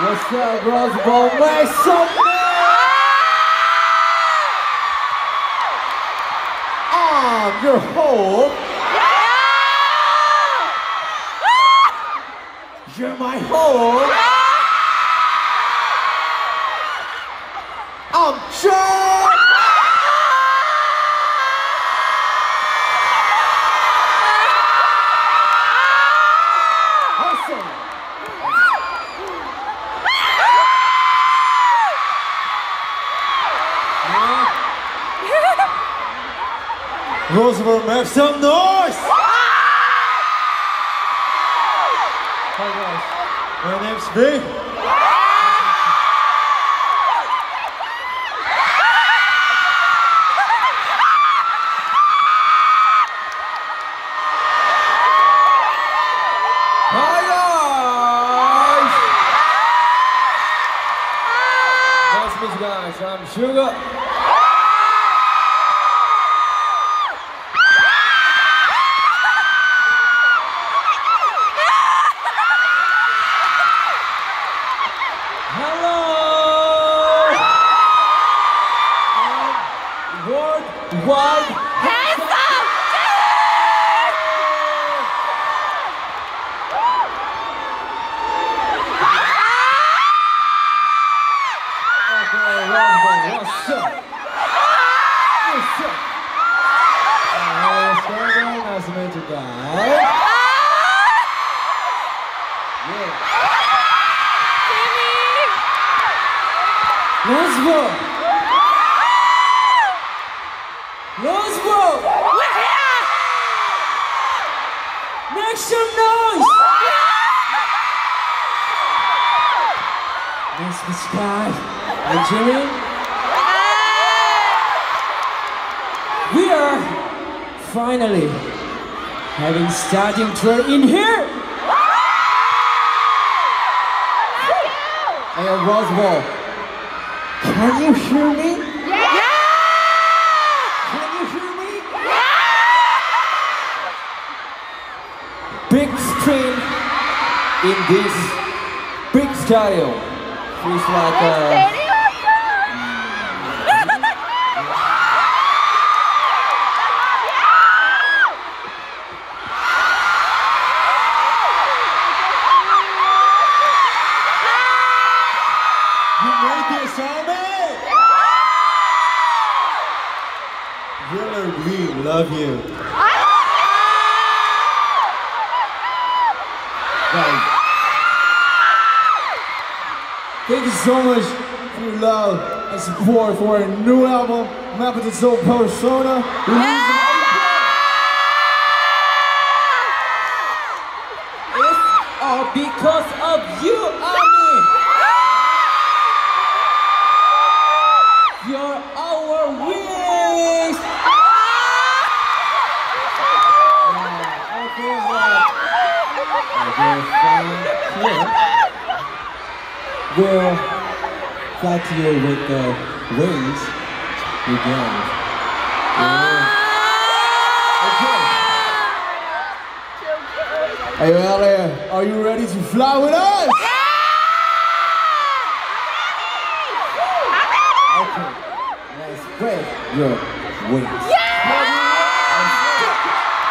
What's up, Rose Bowl? Make some I'm your home. You're my home. I'm John. Rose Bowl, make some noise! Hi guys, my name's Vic. Hi guys! I'm Suga. What's up? What's up? Nice to meet you guys. Yeah. Rose Bowl! Roswell! Make some noise! Nice to And Jimin? We are finally having starting tour in here! Hey, Rose Bowl, can you hear me? Yeah. Can you hear me? Yeah! Big screen in this big stadium feels like uh, Really, we love you. Guys, thank you so much for your love and support for our new album, Map of the Soul Persona. It's all because of you, We'll fly to you with the wings again. Ah! Okay. Hey, LA, are you ready to fly with us? Yeah. Okay. Let's spread your wings.